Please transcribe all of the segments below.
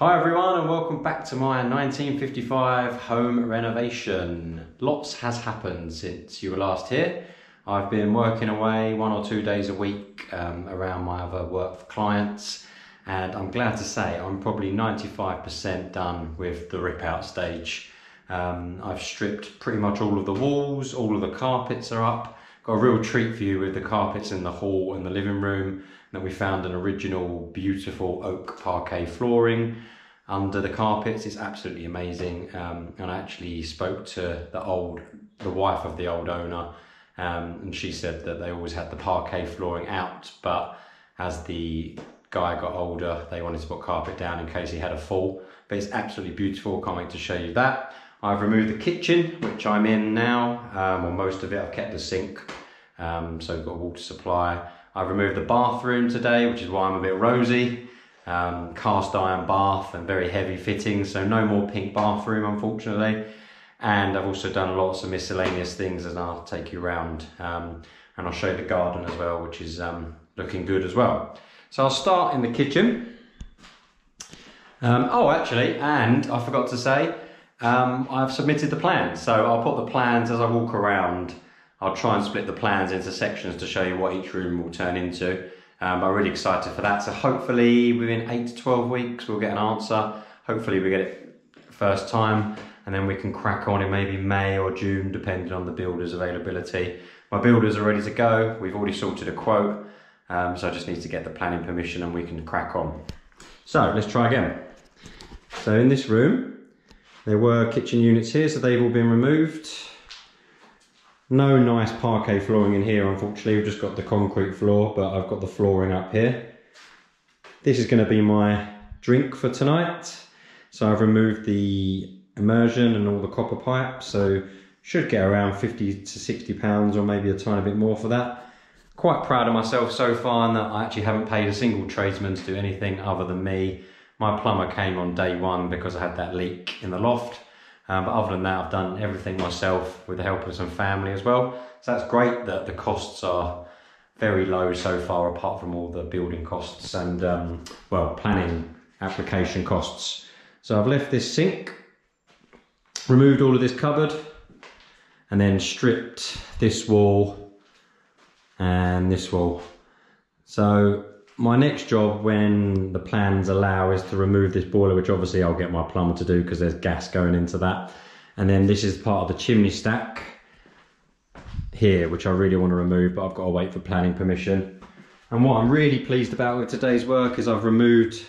Hi everyone and welcome back to my 1955 home renovation. Lots has happened since you were last here. I've been working away one or two days a week um, around my other work for clients and I'm glad to say I'm probably 95% done with the rip out stage. Um, I've stripped pretty much all of the walls, all of the carpets are up. Got a real treat for you with the carpets in the hall and the living room. Then we found an original beautiful oak parquet flooring under the carpets. It's absolutely amazing. Um, and I actually spoke to the old, the wife of the old owner, um, and she said that they always had the parquet flooring out, but as the guy got older, they wanted to put carpet down in case he had a fall. But it's absolutely beautiful. Can't wait to show you that. I've removed the kitchen, which I'm in now, um, or most of it. I've kept the sink, um, so we've got water supply. I've removed the bathroom today, which is why I'm a bit rosy. Um, cast iron bath and very heavy fittings, so no more pink bathroom, unfortunately. And I've also done lots of miscellaneous things, and I'll take you around. Um, and I'll show you the garden as well, which is um, looking good as well. So I'll start in the kitchen. Um, oh, actually, and I forgot to say, um, I've submitted the plans. So I'll put the plans as I walk around. I'll try and split the plans into sections to show you what each room will turn into. Um, I'm really excited for that. So hopefully within 8 to 12 weeks we'll get an answer. Hopefully we get it first time and then we can crack on in maybe May or June depending on the builder's availability. My builders are ready to go. We've already sorted a quote. Um, so I just need to get the planning permission and we can crack on. So let's try again. So in this room, there were kitchen units here, so they've all been removed. No nice parquet flooring in here, unfortunately. We've just got the concrete floor, but I've got the flooring up here. This is going to be my drink for tonight. So I've removed the immersion and all the copper pipes, so should get around 50 to 60 pounds or maybe a tiny bit more for that. Quite proud of myself so far in that I actually haven't paid a single tradesman to do anything other than me. My plumber came on day one because I had that leak in the loft. Um, but other than that, I've done everything myself with the help of some family as well. So that's great that the costs are very low so far, apart from all the building costs and, um, well, planning application costs. So I've left this sink, removed all of this cupboard, and then stripped this wall and this wall. So my next job when the plans allow is to remove this boiler which obviously I'll get my plumber to do because there's gas going into that. And then this is part of the chimney stack here which I really want to remove but I've got to wait for planning permission. And what I'm really pleased about with today's work is I've removed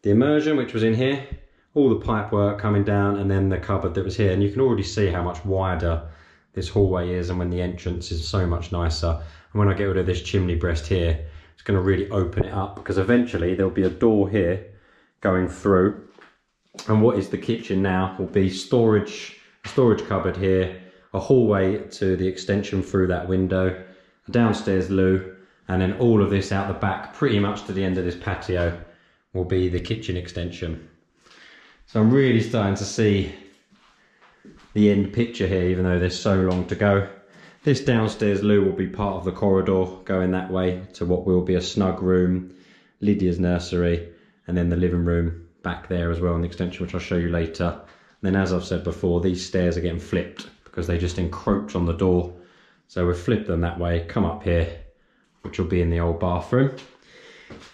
the immersion which was in here all the pipe work coming down and then the cupboard that was here. And you can already see how much wider this hallway is and when the entrance is so much nicer. And when I get rid of this chimney breast here it's going to really open it up because eventually there'll be a door here going through. And what is the kitchen now will be storage storage cupboard here a hallway to the extension through that window a downstairs loo and then all of this out the back pretty much to the end of this patio will be the kitchen extension. So I'm really starting to see the end picture here even though there's so long to go this downstairs loo will be part of the corridor going that way to what will be a snug room, Lydia's nursery, and then the living room back there as well in the extension, which I'll show you later. And then as I've said before, these stairs are getting flipped because they just encroach on the door. So we've flipped them that way, come up here, which will be in the old bathroom.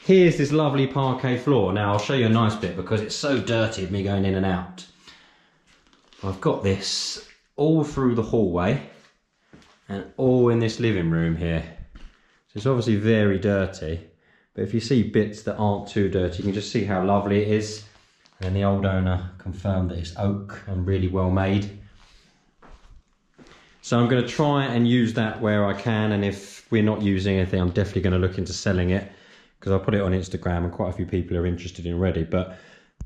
Here's this lovely parquet floor. Now I'll show you a nice bit because it's so dirty of me going in and out. I've got this all through the hallway and all in this living room here. So it's obviously very dirty, but if you see bits that aren't too dirty, you can just see how lovely it is. And the old owner confirmed that it's oak and really well made. So I'm going to try and use that where I can, and if we're not using anything, I'm definitely going to look into selling it because I'll put it on Instagram and quite a few people are interested in already. But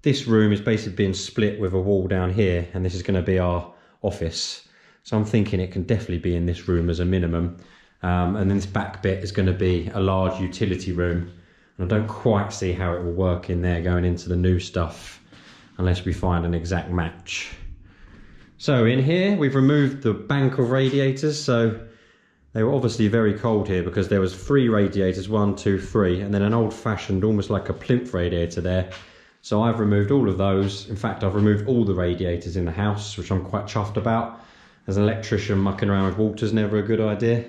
this room is basically being split with a wall down here, and this is going to be our office. So I'm thinking it can definitely be in this room as a minimum. Um, and then this back bit is going to be a large utility room. And I don't quite see how it will work in there going into the new stuff unless we find an exact match. So in here, we've removed the bank of radiators. So they were obviously very cold here because there was three radiators, one, two, three, and then an old fashioned, almost like a plinth radiator there. So I've removed all of those. In fact, I've removed all the radiators in the house, which I'm quite chuffed about. As an electrician, mucking around with water is never a good idea.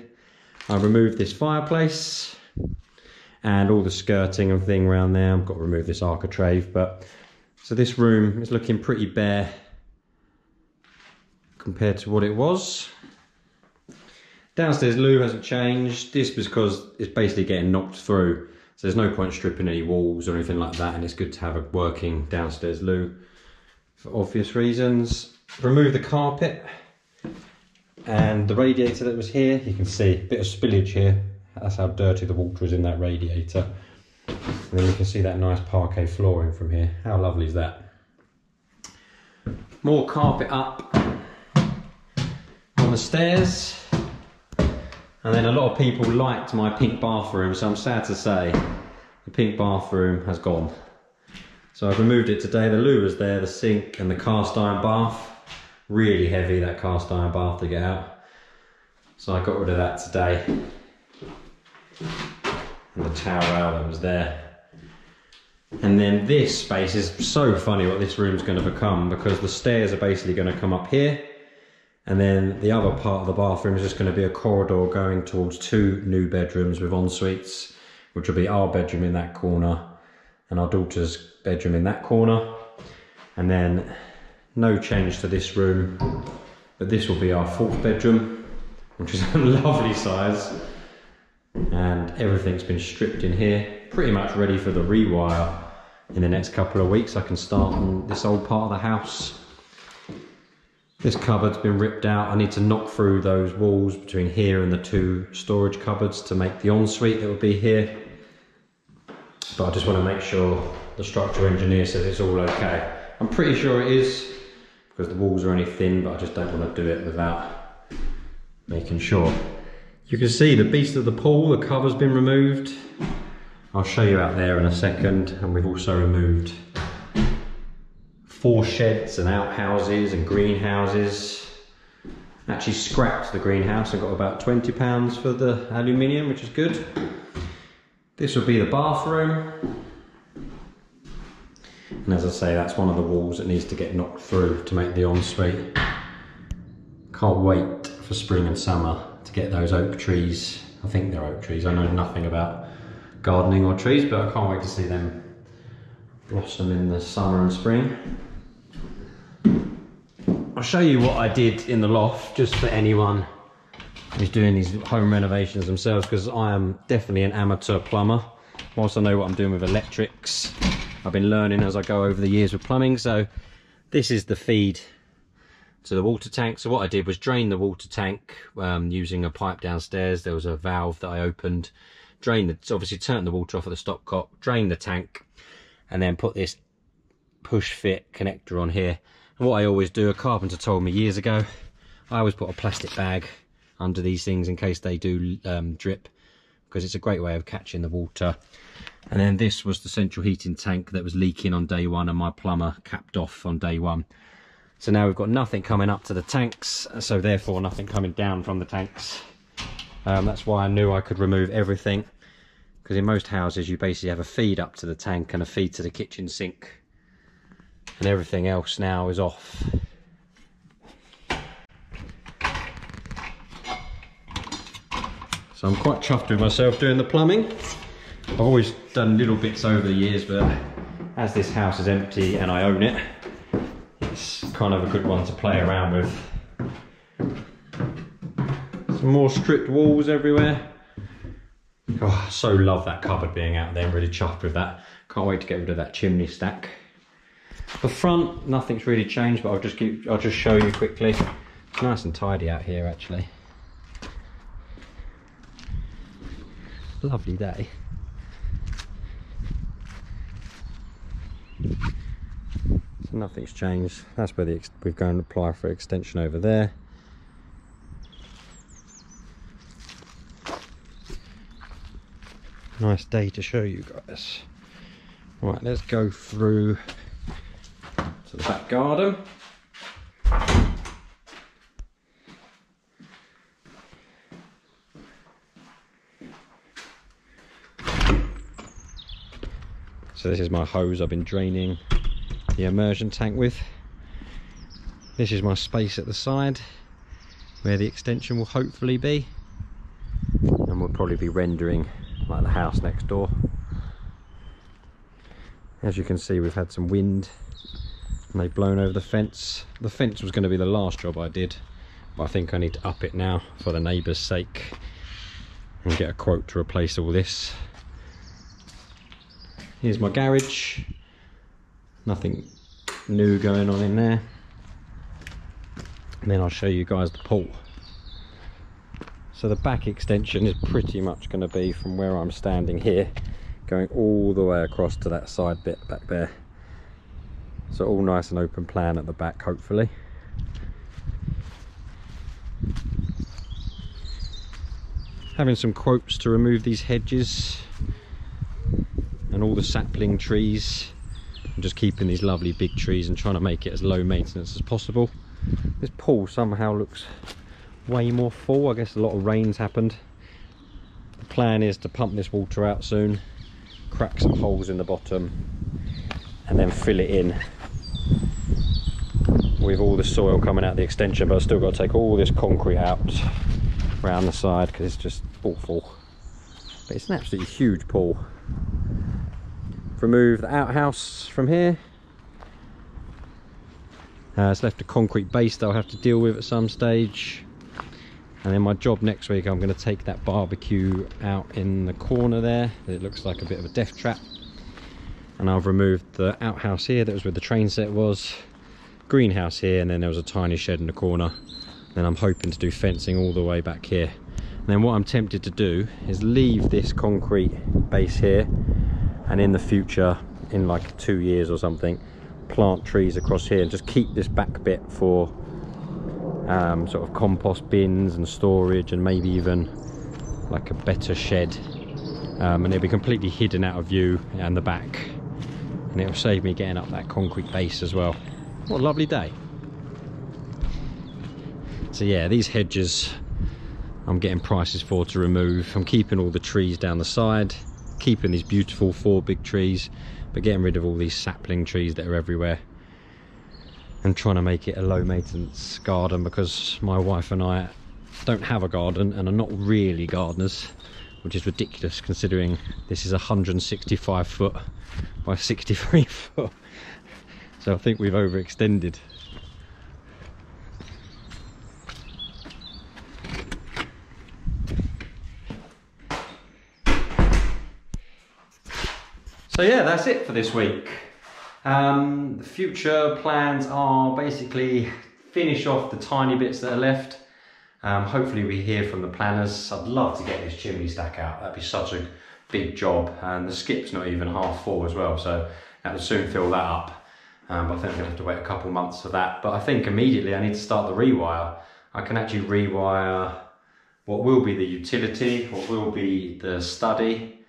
I've removed this fireplace and all the skirting and thing around there. I've got to remove this architrave, but so this room is looking pretty bare compared to what it was. Downstairs loo hasn't changed. This because it's basically getting knocked through. So there's no point stripping any walls or anything like that. And it's good to have a working downstairs loo for obvious reasons. Remove the carpet and the radiator that was here. You can see a bit of spillage here. That's how dirty the water is in that radiator. And then you can see that nice parquet flooring from here. How lovely is that? More carpet up on the stairs. And then a lot of people liked my pink bathroom, so I'm sad to say the pink bathroom has gone. So I've removed it today. The loo was there, the sink and the cast iron bath. Really heavy, that cast iron bath to get out. So I got rid of that today. And the towel that was there. And then this space is so funny what this room's going to become because the stairs are basically going to come up here and then the other part of the bathroom is just going to be a corridor going towards two new bedrooms with en suites, which will be our bedroom in that corner and our daughter's bedroom in that corner. And then no change to this room, but this will be our fourth bedroom, which is a lovely size. And everything's been stripped in here, pretty much ready for the rewire in the next couple of weeks. I can start on this old part of the house this cupboard's been ripped out. I need to knock through those walls between here and the two storage cupboards to make the ensuite that will be here. But I just want to make sure the structural engineer says it's all okay. I'm pretty sure it is because the walls are only thin, but I just don't want to do it without making sure. You can see the beast of the pool, the cover's been removed. I'll show you out there in a second. And we've also removed four sheds and outhouses and greenhouses. Actually scrapped the greenhouse and got about 20 pounds for the aluminium, which is good. This will be the bathroom. And as I say, that's one of the walls that needs to get knocked through to make the ensuite. Can't wait for spring and summer to get those oak trees. I think they're oak trees. I know nothing about gardening or trees, but I can't wait to see them blossom in the summer and spring. I'll show you what I did in the loft just for anyone who's doing these home renovations themselves because I am definitely an amateur plumber whilst I know what I'm doing with electrics I've been learning as I go over the years with plumbing so this is the feed to the water tank. So what I did was drain the water tank um, using a pipe downstairs. There was a valve that I opened drain the obviously turn the water off at the stopcock drain the tank and then put this push fit connector on here. And what I always do, a carpenter told me years ago, I always put a plastic bag under these things in case they do um, drip because it's a great way of catching the water. And then this was the central heating tank that was leaking on day one and my plumber capped off on day one. So now we've got nothing coming up to the tanks, so therefore nothing coming down from the tanks. Um, that's why I knew I could remove everything because in most houses you basically have a feed up to the tank and a feed to the kitchen sink and everything else now is off. So I'm quite chuffed with myself doing the plumbing. I've always done little bits over the years, but as this house is empty and I own it, it's kind of a good one to play around with. Some more stripped walls everywhere. Oh, I so love that cupboard being out there. I'm really chuffed with that. Can't wait to get rid of that chimney stack. The front, nothing's really changed, but I'll just keep, I'll just show you quickly. It's nice and tidy out here actually. Lovely day. So nothing's changed. That's where the we've gone to apply for extension over there. Nice day to show you guys. Right, let's go through to the back garden. So this is my hose I've been draining the immersion tank with. This is my space at the side where the extension will hopefully be. And we'll probably be rendering like the house next door. As you can see we've had some wind and they've blown over the fence. The fence was going to be the last job I did but I think I need to up it now for the neighbours sake and get a quote to replace all this. Here's my garage. Nothing new going on in there. And then I'll show you guys the pool. So the back extension is pretty much going to be from where I'm standing here, going all the way across to that side bit back there. So all nice and open plan at the back, hopefully. Having some quotes to remove these hedges and all the sapling trees. I'm just keeping these lovely big trees and trying to make it as low maintenance as possible. This pool somehow looks way more full. I guess a lot of rains happened. The plan is to pump this water out soon, crack some holes in the bottom and then fill it in with all the soil coming out the extension but I've still got to take all this concrete out around the side because it's just awful but it's an absolutely huge pool remove the outhouse from here. Uh, it's left a concrete base that I'll have to deal with at some stage. And then my job next week I'm going to take that barbecue out in the corner there. It looks like a bit of a death trap. And I've removed the outhouse here that was where the train set was greenhouse here and then there was a tiny shed in the corner. Then I'm hoping to do fencing all the way back here. And then what I'm tempted to do is leave this concrete base here and in the future in like two years or something plant trees across here and just keep this back bit for um, sort of compost bins and storage and maybe even like a better shed um, and it'll be completely hidden out of view and the back and it'll save me getting up that concrete base as well what a lovely day. So yeah, these hedges I'm getting prices for to remove. I'm keeping all the trees down the side, keeping these beautiful four big trees, but getting rid of all these sapling trees that are everywhere. And trying to make it a low maintenance garden because my wife and I don't have a garden and are not really gardeners which is ridiculous considering this is 165 foot by 63 foot so I think we've overextended. So yeah, that's it for this week. Um, the future plans are basically finish off the tiny bits that are left. Um, hopefully we hear from the planners. I'd love to get this chimney stack out. That'd be such a big job. And the skip's not even half full as well, so that will soon fill that up. Um, but I think I'm gonna have to wait a couple months for that. But I think immediately I need to start the rewire. I can actually rewire what will be the utility, what will be the study,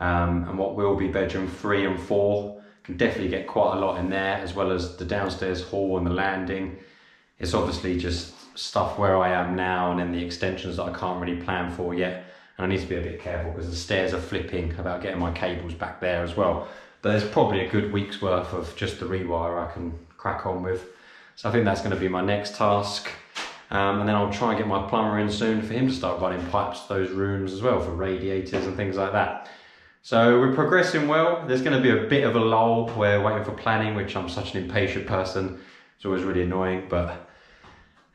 um, and what will be bedroom three and four. Can definitely get quite a lot in there, as well as the downstairs hall and the landing. It's obviously just stuff where I am now and then the extensions that I can't really plan for yet. And I need to be a bit careful because the stairs are flipping about getting my cables back there as well. But there's probably a good week's worth of just the rewire I can crack on with. So I think that's going to be my next task. Um, and then I'll try and get my plumber in soon for him to start running pipes to those rooms as well for radiators and things like that. So we're progressing well. There's going to be a bit of a lull. We're waiting for planning, which I'm such an impatient person. It's always really annoying, but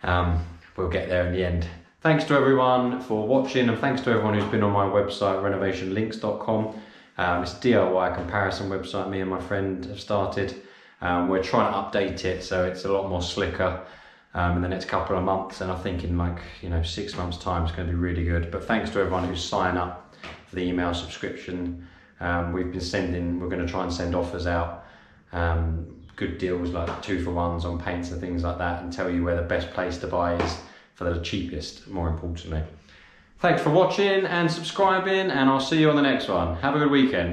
um, we'll get there in the end. Thanks to everyone for watching and thanks to everyone who's been on my website, renovationlinks.com. Um, it's a DIY comparison website me and my friend have started. Um, we're trying to update it so it's a lot more slicker um, in the next couple of months and I think in like you know six months time it's going to be really good but thanks to everyone who's signed up for the email subscription um, we've been sending we're going to try and send offers out um, good deals like two for ones on paints and things like that and tell you where the best place to buy is for the cheapest more importantly Thanks for watching and subscribing and I'll see you on the next one. Have a good weekend.